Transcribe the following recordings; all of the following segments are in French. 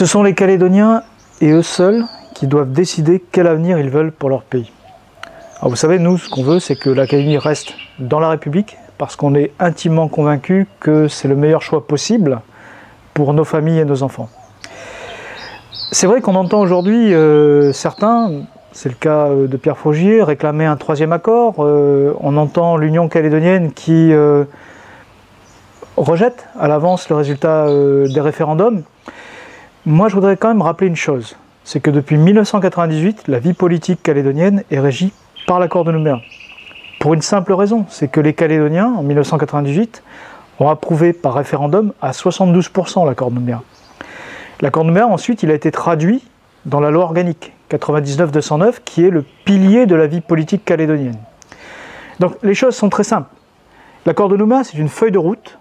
Ce sont les Calédoniens et eux seuls qui doivent décider quel avenir ils veulent pour leur pays. Alors vous savez, nous, ce qu'on veut, c'est que la Calédonie reste dans la République, parce qu'on est intimement convaincu que c'est le meilleur choix possible pour nos familles et nos enfants. C'est vrai qu'on entend aujourd'hui euh, certains, c'est le cas euh, de Pierre Faugier, réclamer un troisième accord. Euh, on entend l'Union calédonienne qui rejette à l'avance le résultat des référendums. Moi, je voudrais quand même rappeler une chose, c'est que depuis 1998, la vie politique calédonienne est régie par l'accord de Nouméa. Pour une simple raison, c'est que les Calédoniens, en 1998, ont approuvé par référendum à 72% l'accord de Nouméa. L'accord de Nouméa, ensuite, il a été traduit dans la loi organique 99-209, qui est le pilier de la vie politique calédonienne. Donc les choses sont très simples. L'accord de Nouméa, c'est une feuille de route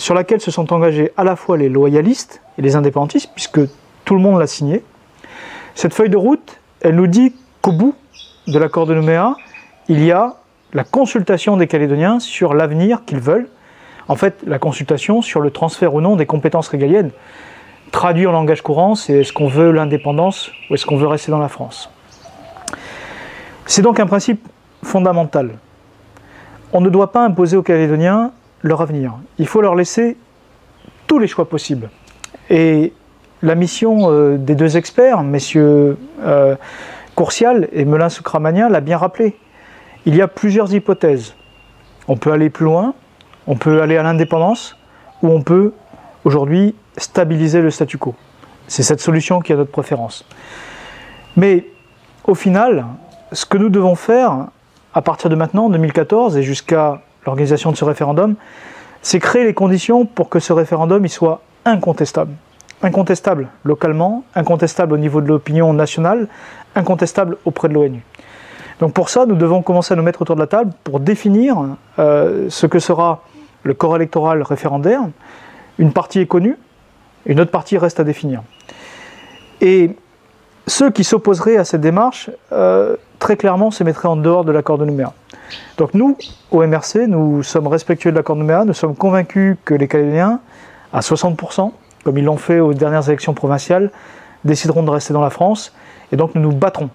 sur laquelle se sont engagés à la fois les loyalistes et les indépendantistes, puisque tout le monde l'a signé. Cette feuille de route, elle nous dit qu'au bout de l'accord de Nouméa, il y a la consultation des Calédoniens sur l'avenir qu'ils veulent. En fait, la consultation sur le transfert ou non des compétences régaliennes. Traduit en langage courant, c'est est-ce qu'on veut l'indépendance ou est-ce qu'on veut rester dans la France C'est donc un principe fondamental. On ne doit pas imposer aux Calédoniens leur avenir. Il faut leur laisser tous les choix possibles. Et la mission euh, des deux experts, messieurs euh, Courcial et Melin Soukramania, l'a bien rappelé. Il y a plusieurs hypothèses. On peut aller plus loin, on peut aller à l'indépendance, ou on peut aujourd'hui stabiliser le statu quo. C'est cette solution qui a notre préférence. Mais au final, ce que nous devons faire à partir de maintenant, 2014, et jusqu'à l'organisation de ce référendum, c'est créer les conditions pour que ce référendum il soit incontestable. Incontestable localement, incontestable au niveau de l'opinion nationale, incontestable auprès de l'ONU. Donc pour ça, nous devons commencer à nous mettre autour de la table pour définir euh, ce que sera le corps électoral référendaire. Une partie est connue, une autre partie reste à définir. Et ceux qui s'opposeraient à cette démarche, euh, très clairement, se mettraient en dehors de l'accord de Nouméa. Donc nous, au MRC, nous sommes respectueux de l'accord de Nouméa, nous sommes convaincus que les Calédoniens, à 60%, comme ils l'ont fait aux dernières élections provinciales, décideront de rester dans la France, et donc nous nous battrons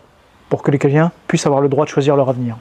pour que les Calédoniens puissent avoir le droit de choisir leur avenir.